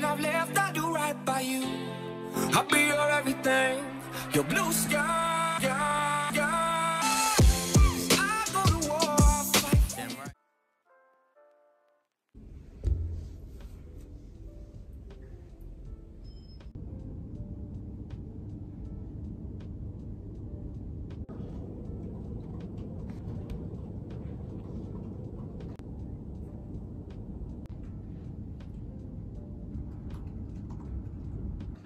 When I've left, I'll do right by you. I'll be your everything, your blue sky.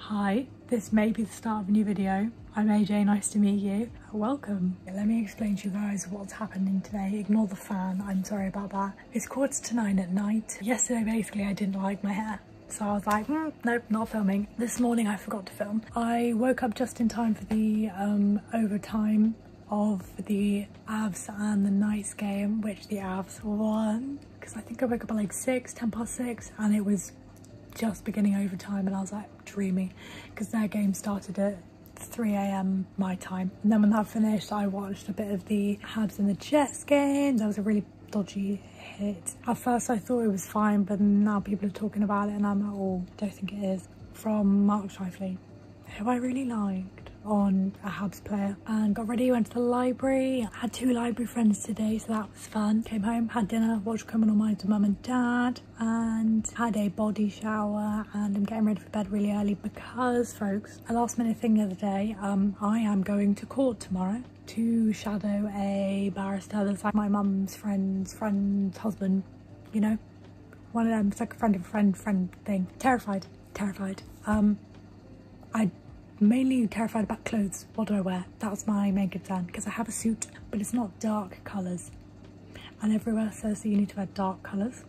Hi, this may be the start of a new video. I'm AJ, nice to meet you. Welcome. Let me explain to you guys what's happening today. Ignore the fan, I'm sorry about that. It's quarter to nine at night. Yesterday, basically, I didn't like my hair. So I was like, mm, nope, not filming. This morning I forgot to film. I woke up just in time for the um, overtime of the Avs and the Knights game, which the Avs won. Because I think I woke up at like 6, 10 past 6, and it was just beginning overtime and I was like dreamy because their game started at 3 a.m. my time. And then when that finished I watched a bit of the Habs and the Jets game that was a really dodgy hit. At first I thought it was fine but now people are talking about it and I'm like oh don't think it is. From Mark Scheifele who I really liked on a Habs player and got ready, went to the library. Had two library friends today, so that was fun. Came home, had dinner, watched Criminal Minds with mum and dad and had a body shower and I'm getting ready for bed really early because, folks, a last minute thing the other day, um, I am going to court tomorrow to shadow a barrister that's like my mum's friend's friend's husband, you know? One of them, it's like a friend of a friend friend thing. Terrified, terrified. Um, I mainly terrified about clothes. What do I wear? That's my main concern because I have a suit, but it's not dark colours. And everywhere says that you need to wear dark colours.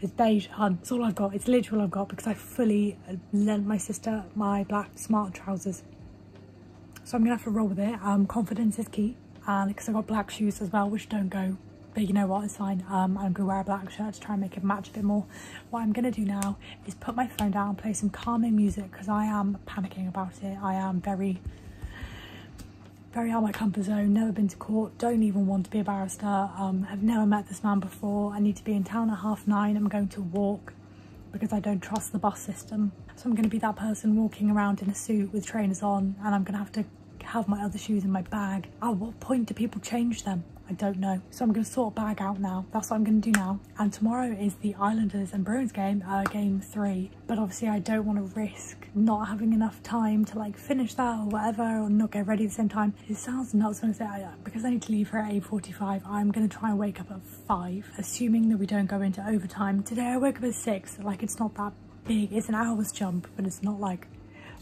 It's beige, hun. It's all I've got. It's literally all I've got because I fully lent my sister my black smart trousers. So I'm going to have to roll with it. Um, confidence is key. And because I've got black shoes as well, which don't go but you know what it's fine. Um, i'm gonna wear a black shirt to try and make it match a bit more. What i'm gonna do now is put my phone down and play some calming music because i am panicking about it. I am very very out of my comfort zone never been to court don't even want to be a barrister um have never met this man before. I need to be in town at half nine i'm going to walk because i don't trust the bus system. So i'm going to be that person walking around in a suit with trainers on and i'm gonna have to have my other shoes in my bag. At what point do people change them I don't know. So I'm going to sort a bag out now. That's what I'm going to do now. And tomorrow is the Islanders and Bruins game, uh, game three. But obviously I don't want to risk not having enough time to like finish that or whatever or not get ready at the same time. It sounds nuts when I say I, because I need to leave here at 8.45. I'm going to try and wake up at 5, assuming that we don't go into overtime. Today I woke up at 6. Like it's not that big. It's an hour's jump, but it's not like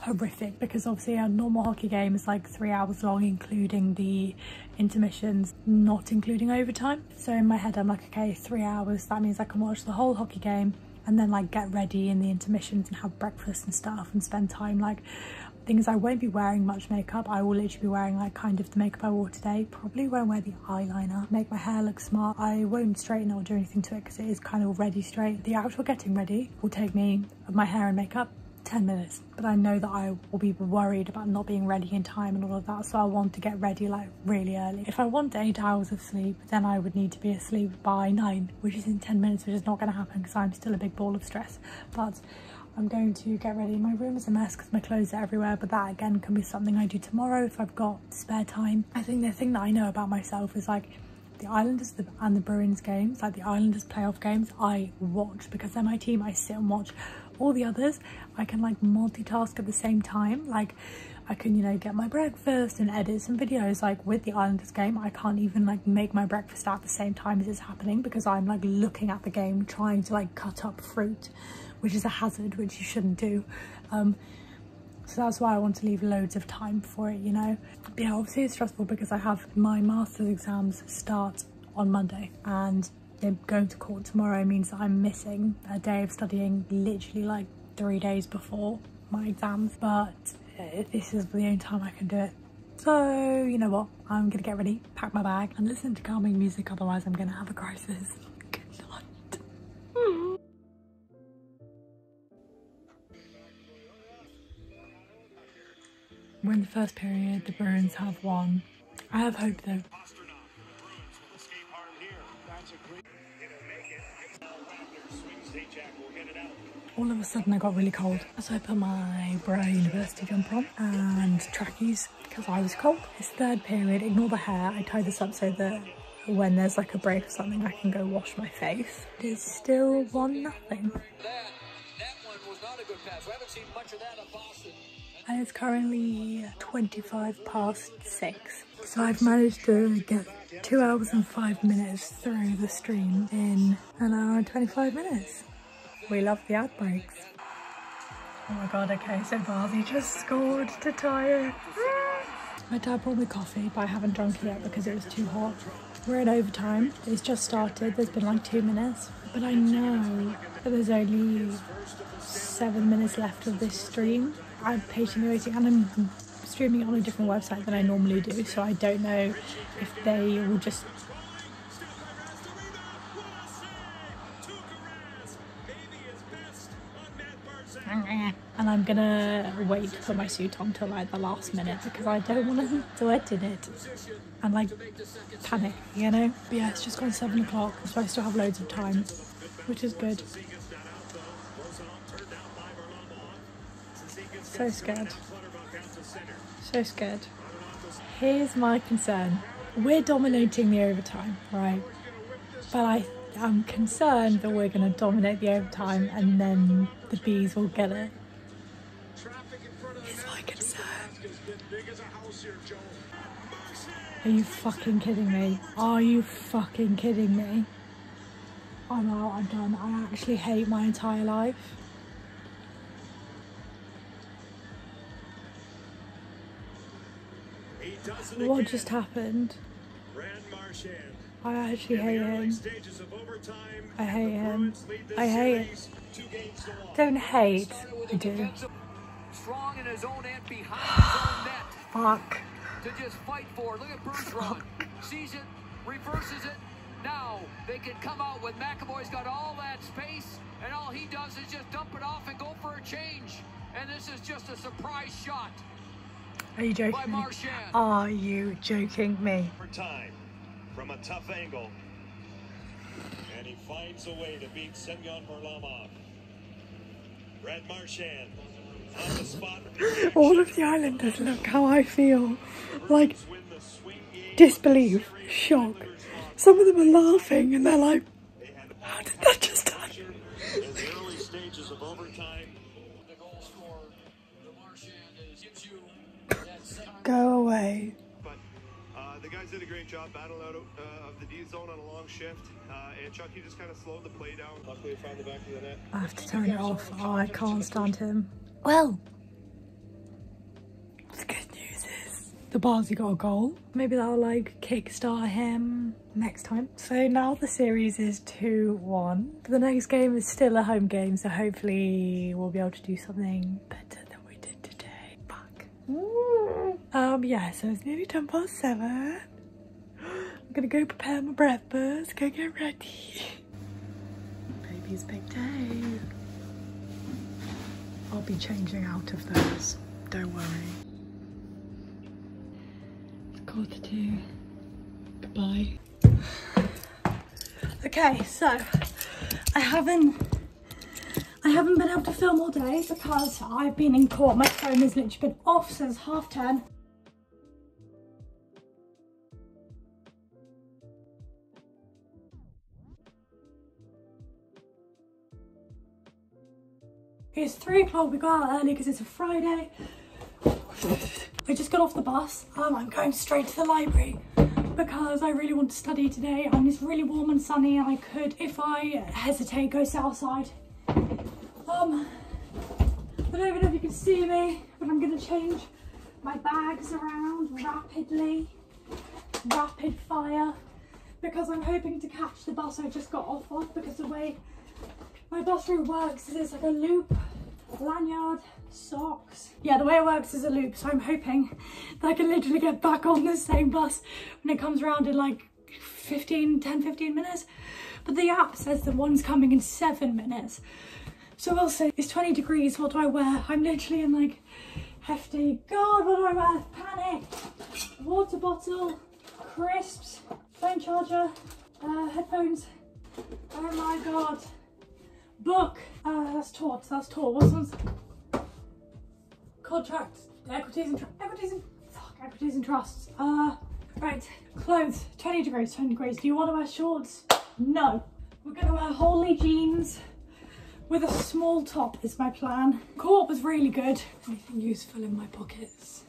horrific because obviously a normal hockey game is like three hours long including the intermissions not including overtime. So in my head i'm like okay three hours that means i can watch the whole hockey game and then like get ready in the intermissions and have breakfast and stuff and spend time like things I won't be wearing much makeup. I will literally be wearing like kind of the makeup I wore today. Probably won't wear the eyeliner make my hair look smart. I won't straighten or do anything to it because it is kind of already straight. The actual getting ready will take me my hair and makeup 10 minutes but I know that I will be worried about not being ready in time and all of that so I want to get ready like really early. If I want 8 hours of sleep then I would need to be asleep by 9 which is in 10 minutes which is not going to happen because I'm still a big ball of stress but I'm going to get ready. My room is a mess because my clothes are everywhere but that again can be something I do tomorrow if I've got spare time. I think the thing that I know about myself is like the Islanders and the Bruins games, like the Islanders playoff games, I watch because they're my team. I sit and watch all the others. I can like multitask at the same time. Like I can, you know, get my breakfast and edit some videos. Like with the Islanders game, I can't even like make my breakfast at the same time as it's happening because I'm like looking at the game, trying to like cut up fruit, which is a hazard, which you shouldn't do. Um, so that's why I want to leave loads of time for it, you know. But yeah, obviously it's stressful because I have my master's exams start on Monday and they're going to court tomorrow means that I'm missing a day of studying literally like three days before my exams. But uh, this is the only time I can do it. So, you know what? I'm gonna get ready, pack my bag and listen to calming music, otherwise I'm gonna have a crisis. We're in the first period, the Bruins have won. I have hope though. All of a sudden I got really cold. So I put my Brighton University jumper on and trackies because I was cold. It's third period, ignore the hair. I tied this up so that when there's like a break or something I can go wash my face. It's still one nothing. And it's currently 25 past six. So I've managed to get two hours and five minutes through the stream in an hour and 25 minutes. We love the outbreaks. Oh my god, okay, so Barney just scored to tie it. My dad brought me coffee, but I haven't drunk it yet because it was too hot. We're in overtime. It's just started. There's been like two minutes. But I know that there's only seven minutes left of this stream. I'm patiently waiting and I'm streaming on a different website than I normally do. So I don't know if they will just and I'm gonna wait put my suit on till like the last minute because I don't want to sweat in it and like panic, you know? But yeah, it's just gone seven o'clock, so I still have loads of time, which is good. So scared. So scared. Here's my concern. We're dominating the overtime, right? But I am concerned that we're going to dominate the overtime and then the bees will get it. It's my concern. Are you fucking kidding me? Are you fucking kidding me? I'm out, I'm done. I actually hate my entire life. What just happened? I actually hate him. I hate him. I hate it. Don't hate. I do. Strong in his own end behind net. Fuck. To just fight for. Look at Bergeron. Sees it, reverses it. Now they can come out with McAvoy's got all that space, and all he does is just dump it off and go for a change. And this is just a surprise shot. Are you joking me? Are you joking me? From a tough angle. And he finds a way to beat Semyon Varlamov. Brad Marchand on the spot. All of the islanders look how I feel. Like disbelief, shock. Some of them are laughing and they're like, how did that just happen? In the early stages of overtime, the goal scored. The Marchand gives you Go away guys did a great job battling out uh, of the D zone on a long shift. Uh, and Chucky just kind of slowed the play down. Luckily, found the back of the net. I have to turn it off. Oh, I can't stand him. Well, the good news is the Barzal got a goal. Maybe that'll like kickstart him next time. So now the series is 2-1. The next game is still a home game, so hopefully we'll be able to do something better than we did today. Fuck. Um, yeah, so it's nearly 10 past 7. I'm gonna go prepare my breakfast, go get ready. Baby's big day. I'll be changing out of those, don't worry. It's quarter to goodbye. Okay, so I haven't I haven't been able to film all day because I've been in court. My phone has literally been off since half 10. It's three o'clock, we got out early because it's a Friday. I just got off the bus. Um, I'm going straight to the library because I really want to study today and it's really warm and sunny and I could, if I hesitate, go outside. Um, I see me, but I'm going to change my bags around rapidly, rapid fire, because I'm hoping to catch the bus I just got off of because the way my bus route works is it's like a loop, lanyard, socks. Yeah, the way it works is a loop, so I'm hoping that I can literally get back on the same bus when it comes around in like 15, 10, 15 minutes. But the app says the one's coming in seven minutes. So we'll see. It's 20 degrees, what do I wear? I'm literally in like hefty, God, what do I wear? Panic, water bottle, crisps, phone charger, uh, headphones. Oh my God book. Uh, that's taught. That's taught. What's one's contract? Equities and equities and fuck equities and trusts. Uh, right. Clothes. Twenty degrees. Twenty degrees. Do you want to wear shorts? No. We're gonna wear holy jeans with a small top is my plan. Co-op was really good. Anything useful in my pockets?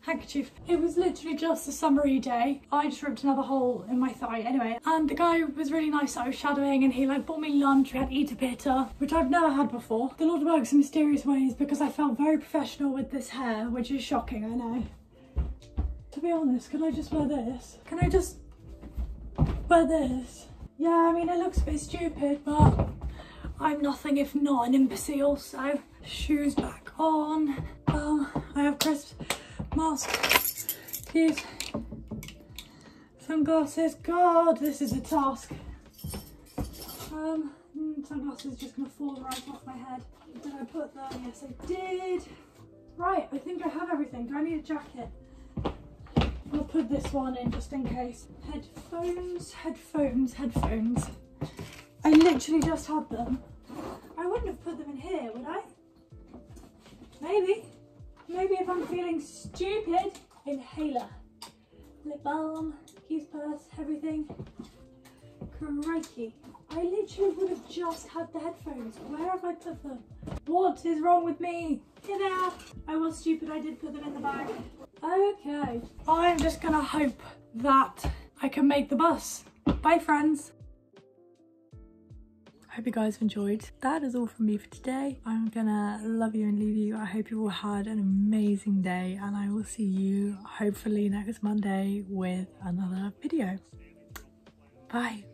handkerchief. It was literally just a summery day. I just ripped another hole in my thigh anyway. And the guy was really nice that I was shadowing and he like bought me lunch. We had Eater Bitter, which I've never had before. The Lord works in mysterious ways because I felt very professional with this hair, which is shocking, I know. To be honest, can I just wear this? Can I just wear this? Yeah, I mean, it looks a bit stupid, but I'm nothing if not an imbecile, so shoes back on. Um, I have crisps mask, keys, sunglasses. God, this is a task. Um, sunglasses just gonna fall right off my head. Did I put them? Yes, I did. Right, I think I have everything. Do I need a jacket? I'll put this one in just in case. Headphones, headphones, headphones. I literally just had them. I wouldn't have put them in here, would I? Maybe. Maybe if I'm feeling stupid, inhaler. Lip balm, keys purse, everything. Crikey. I literally would have just had the headphones. Where have I put them? What is wrong with me? Get out. I was stupid, I did put them in the bag. Okay. I'm just gonna hope that I can make the bus. Bye friends hope you guys have enjoyed. That is all from me for today. I'm gonna love you and leave you. I hope you all had an amazing day and I will see you hopefully next Monday with another video. Bye.